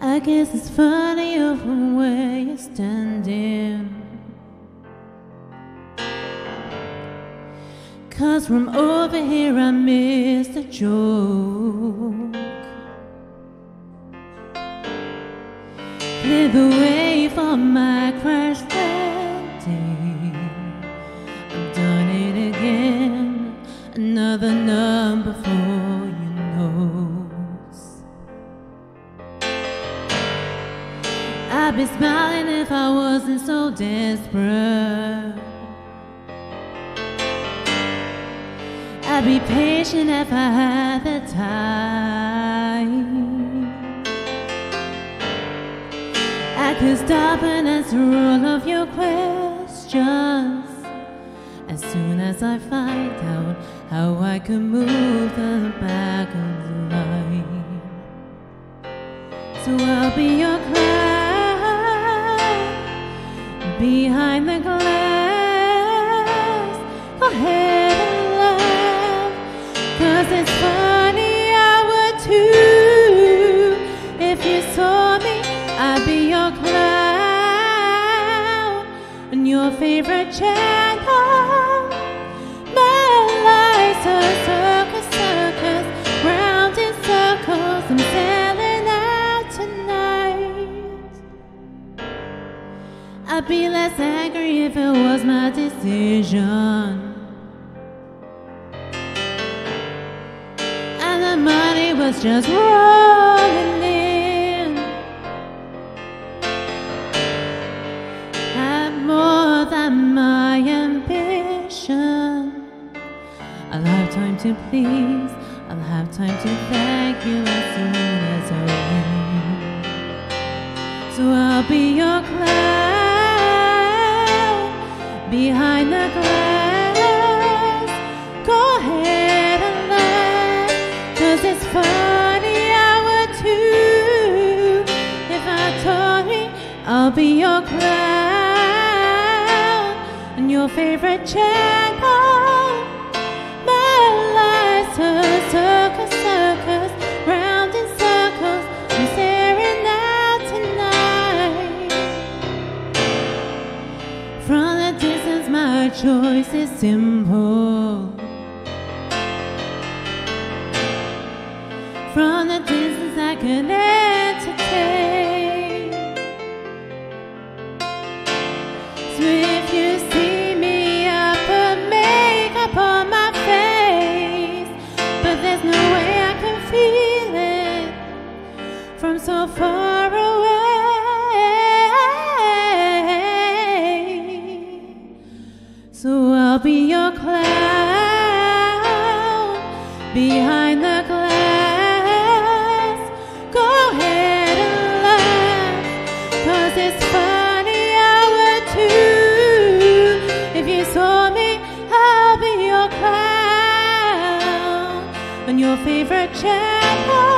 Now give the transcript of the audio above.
I guess it's funny from where you're standing. Cause from over here I miss a joke. Clear the way for my crash I'd be smiling if I wasn't so desperate. I'd be patient if I had the time. I could stop and answer all of your questions as soon as I find out how I can move the back of the line. So I'll be your behind the glass. Ahead and laugh, cause it's funny I would too. If you saw me, I'd be your clown on your favorite channel. I'd be less angry if it was my decision. And the money was just rolling in. Had more than my ambition. I'll have time to please, I'll have time to thank you as soon as I leave. So I'll be your clown behind the glass. Go ahead and laugh, cause it's funny would too. If I told me I'll be your clown on your favorite channel. My life's my choice is simple. From the distance, I can entertain. So if you see me, I put makeup on my face, but there's no way I can feel it from so far be your clown behind the glass. Go ahead and laugh, cause it's funny I would too. If you saw me, I'll be your clown on your favorite channel.